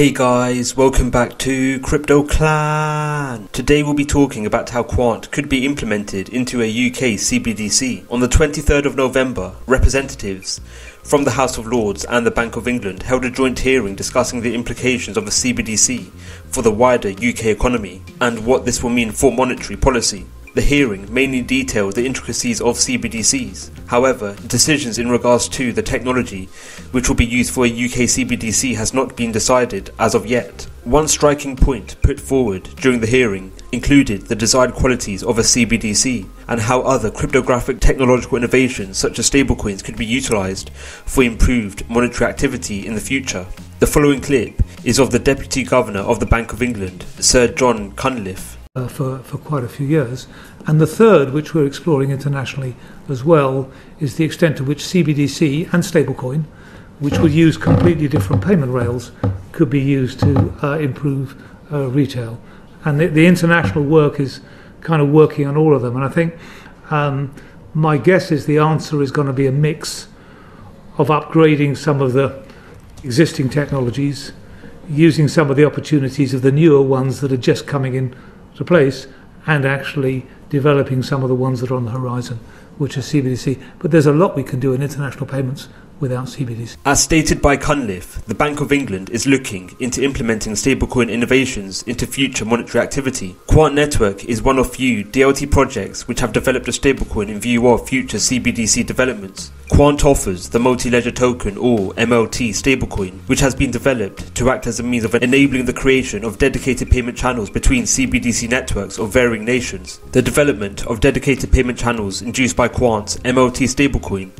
Hey guys, welcome back to Crypto Clan. Today we'll be talking about how Quant could be implemented into a UK CBDC. On the 23rd of November, representatives from the House of Lords and the Bank of England held a joint hearing discussing the implications of a CBDC for the wider UK economy and what this will mean for monetary policy. The hearing mainly detailed the intricacies of CBDCs. However, decisions in regards to the technology which will be used for a UK CBDC has not been decided as of yet. One striking point put forward during the hearing included the desired qualities of a CBDC and how other cryptographic technological innovations such as stablecoins could be utilized for improved monetary activity in the future. The following clip is of the Deputy Governor of the Bank of England, Sir John Cunliffe. Uh, for, for quite a few years. And the third, which we're exploring internationally as well, is the extent to which CBDC and stablecoin, which would use completely different payment rails, could be used to uh, improve uh, retail. And the, the, international work is kind of working on all of them. And I think um, my guess is the answer is going to be a mix of upgrading some of the existing technologies, using some of the opportunities of the newer ones that are just coming in to place and actually developing some of the ones that are on the horizon, which are CBDC. But there's a lot we can do in international payments without CBDC. As stated by Cunliffe, the Bank of England is looking into implementing stablecoin innovations into future monetary activity. Quant Network is one of few DLT projects which have developed a stablecoin in view of future CBDC developments. Quant offers the multi-ledger token or MLT stablecoin, which has been developed to act as a means of enabling the creation of dedicated payment channels between CBDC networks of varying nations. The development of dedicated payment channels induced by Quant's MLT stablecoin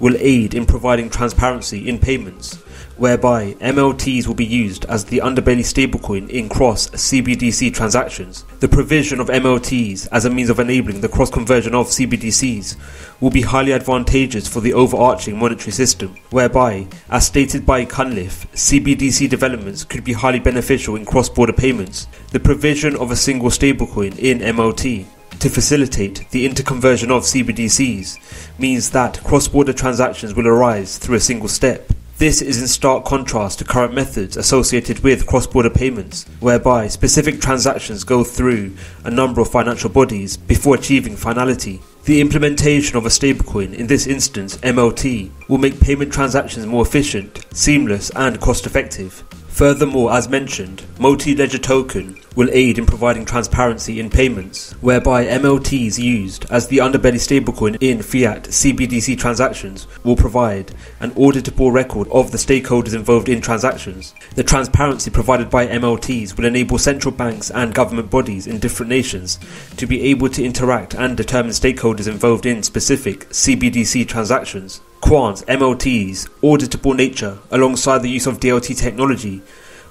will aid in providing transparency in payments, whereby MLTs will be used as the underbelly stablecoin in cross CBDC transactions. The provision of MLTs as a means of enabling the cross conversion of CBDCs will be highly advantageous for the overarching monetary system, whereby, as stated by Cunliffe, CBDC developments could be highly beneficial in cross border payments. The provision of a single stablecoin in MLT to facilitate the interconversion of CBDCs means that cross-border transactions will arise through a single step. This is in stark contrast to current methods associated with cross-border payments, whereby specific transactions go through a number of financial bodies before achieving finality. The implementation of a stablecoin, in this instance MLT, will make payment transactions more efficient, seamless and cost-effective. Furthermore, as mentioned, multi-ledger token will aid in providing transparency in payments, whereby MLTs used as the underbelly stablecoin in fiat CBDC transactions will provide an auditable record of the stakeholders involved in transactions. The transparency provided by MLTs will enable central banks and government bodies in different nations to be able to interact and determine stakeholders involved in specific CBDC transactions. Quant's MLT's auditable nature, alongside the use of DLT technology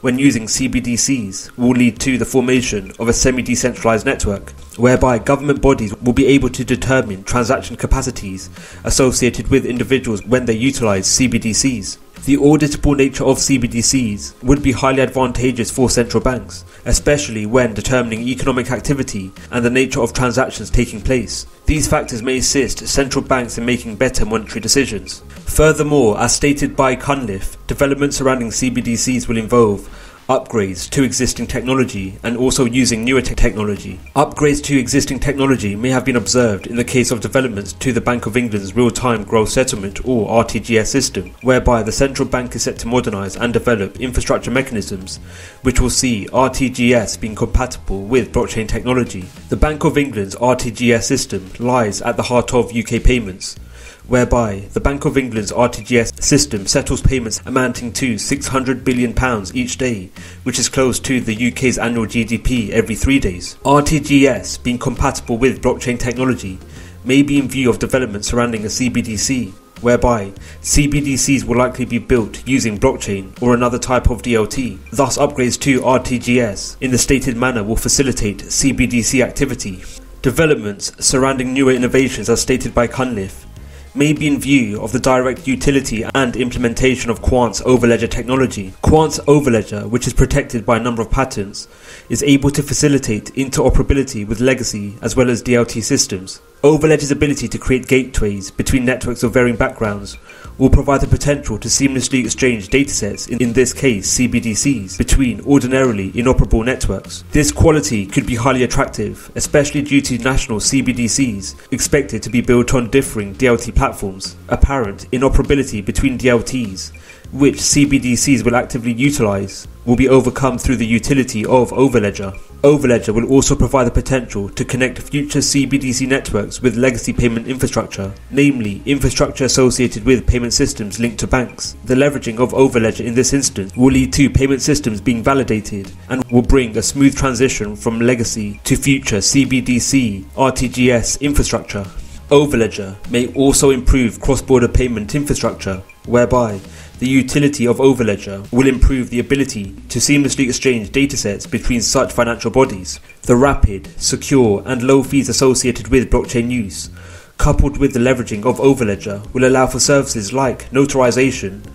when using CBDCs, will lead to the formation of a semi decentralized network, whereby government bodies will be able to determine transaction capacities associated with individuals when they utilize CBDCs. The auditable nature of CBDCs would be highly advantageous for central banks, especially when determining economic activity and the nature of transactions taking place. These factors may assist central banks in making better monetary decisions. Furthermore, as stated by Cunliffe, developments surrounding CBDCs will involve upgrades to existing technology and also using newer te- technology. Upgrades to existing technology may have been observed in the case of developments to the Bank of England's real time gross settlement or RTGS system, whereby the central bank is set to modernise and develop infrastructure mechanisms which will see RTGS being compatible with blockchain technology. The Bank of England's RTGS system lies at the heart of UK payments whereby the Bank of England's RTGS system settles payments amounting to £600 billion each day, which is close to the UK's annual GDP every three days. RTGS, being compatible with blockchain technology, may be in view of developments surrounding a CBDC, whereby CBDCs will likely be built using blockchain or another type of DLT. Thus, upgrades to RTGS in the stated manner will facilitate CBDC activity. Developments surrounding newer innovations as stated by Cunliffe may be in view of the direct utility and implementation of Quant's overledger technology. Quant's overledger, which is protected by a number of patents, is able to facilitate interoperability with legacy as well as DLT systems. Overledger's ability to create gateways between networks of varying backgrounds will provide the potential to seamlessly exchange datasets, in, this case CBDCs, between ordinarily inoperable networks. This quality could be highly attractive, especially due to national CBDCs expected to be built on differing DLT platforms. Apparent inoperability between DLTs, which CBDCs will actively utilize, will be overcome through the utility of Overledger. Overledger will also provide the potential to connect future CBDC networks with legacy payment infrastructure, namely infrastructure associated with payment systems linked to banks. The leveraging of Overledger in this instance will lead to payment systems being validated and will bring a smooth transition from legacy to future CBDC RTGS infrastructure. Overledger may also improve cross-border payment infrastructure, whereby the utility of Overledger will improve the ability to seamlessly exchange datasets between such financial bodies. The rapid, secure, and low fees associated with blockchain use, coupled with the leveraging of Overledger, will allow for services like notarization,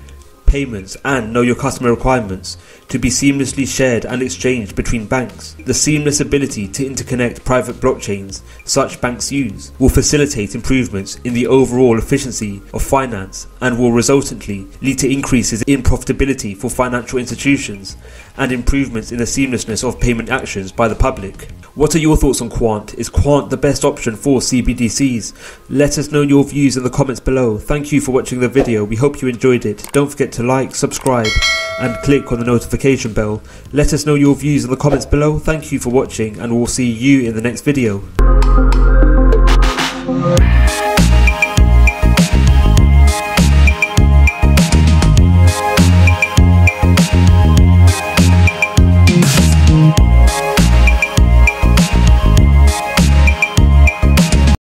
payments, and know your customer requirements to be seamlessly shared and exchanged between banks. The seamless ability to interconnect private blockchains such banks use will facilitate improvements in the overall efficiency of finance and will resultantly lead to increases in profitability for financial institutions and improvements in the seamlessness of payment actions by the public. What are your thoughts on Quant? Is Quant the best option for CBDCs? Let us know your views in the comments below. Thank you for watching the video. We hope you enjoyed it. Don't forget to like, subscribe and click on the notification bell. Let us know your views in the comments below. Thank you for watching and we'll see you in the next video.